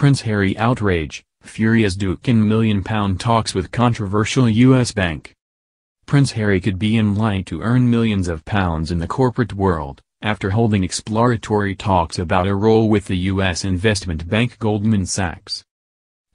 Prince Harry outrage, furious Duke in million-pound talks with controversial U.S. bank. Prince Harry could be in line to earn millions of pounds in the corporate world, after holding exploratory talks about a role with the U.S. investment bank Goldman Sachs.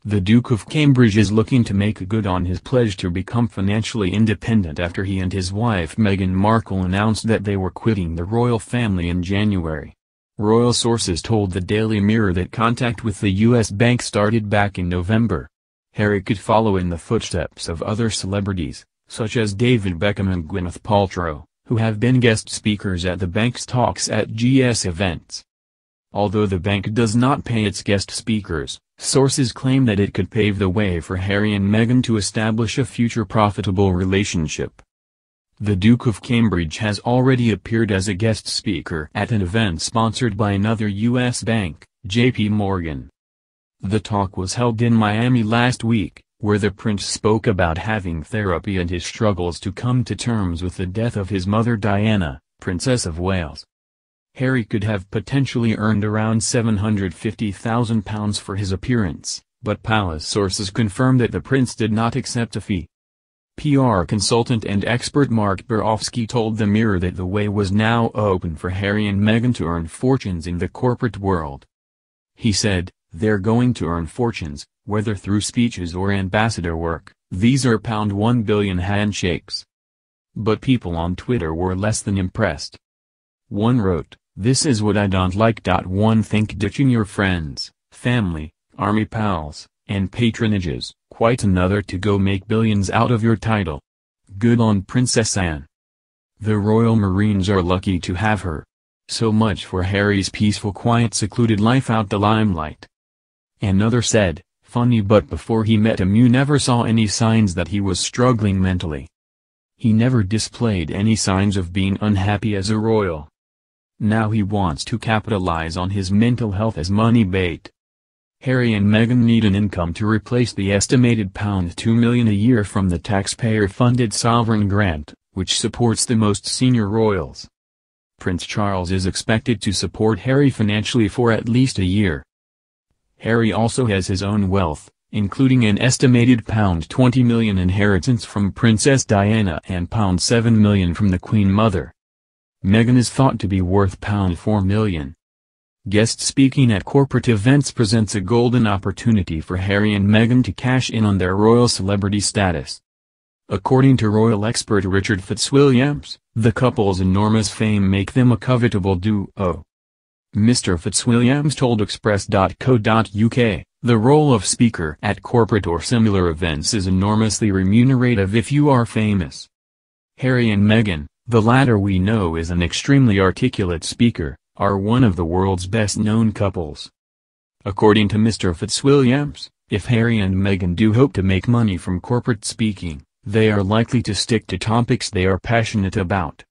The Duke of Cambridge is looking to make good on his pledge to become financially independent after he and his wife Meghan Markle announced that they were quitting the royal family in January. Royal sources told the Daily Mirror that contact with the U.S. bank started back in November. Harry could follow in the footsteps of other celebrities, such as David Beckham and Gwyneth Paltrow, who have been guest speakers at the bank's talks at GS events. Although the bank does not pay its guest speakers, Sources claim that it could pave the way for Harry and Meghan to establish a future profitable relationship. The Duke of Cambridge has already appeared as a guest speaker at an event sponsored by another U.S. bank, J.P. Morgan. The talk was held in Miami last week, where the prince spoke about having therapy and his struggles to come to terms with the death of his mother Diana, Princess of Wales. Harry could have potentially earned around £750,000 for his appearance, but palace sources confirm that the prince did not accept a fee. PR consultant and expert Mark Borkowski told the Mirror that the way was now open for Harry and Meghan to earn fortunes in the corporate world. He said, they're going to earn fortunes, whether through speeches or ambassador work, these are pound 1 billion handshakes. But people on Twitter were less than impressed. One wrote, this is what I don't like. One think ditching your friends, family, army pals, and patronages, quite another to go make billions out of your title. Good on Princess Anne. The Royal Marines are lucky to have her. So much for Harry's peaceful quiet secluded life out the limelight. Another said, funny but before he met him you never saw any signs that he was struggling mentally. He never displayed any signs of being unhappy as a royal. Now he wants to capitalize on his mental health as money bait. Harry and Meghan need an income to replace the estimated pound 2 million a year from the taxpayer-funded sovereign grant, which supports the most senior royals. Prince Charles is expected to support Harry financially for at least a year. Harry also has his own wealth, including an estimated pound 20 million inheritance from Princess Diana and pound 7 million from the Queen Mother. Meghan is thought to be worth £4 million. Guest speaking at corporate events presents a golden opportunity for Harry and Meghan to cash in on their royal celebrity status. According to royal expert Richard Fitzwilliams, the couple's enormous fame make them a covetable duo. Mr. Fitzwilliams told Express.co.uk, the role of speaker at corporate or similar events is enormously remunerative if you are famous. Harry and Meghan, the latter we know is an extremely articulate speaker, are one of the world's best-known couples. According to Mr. Fitzwilliams, if Harry and Meghan do hope to make money from corporate speaking, they are likely to stick to topics they are passionate about.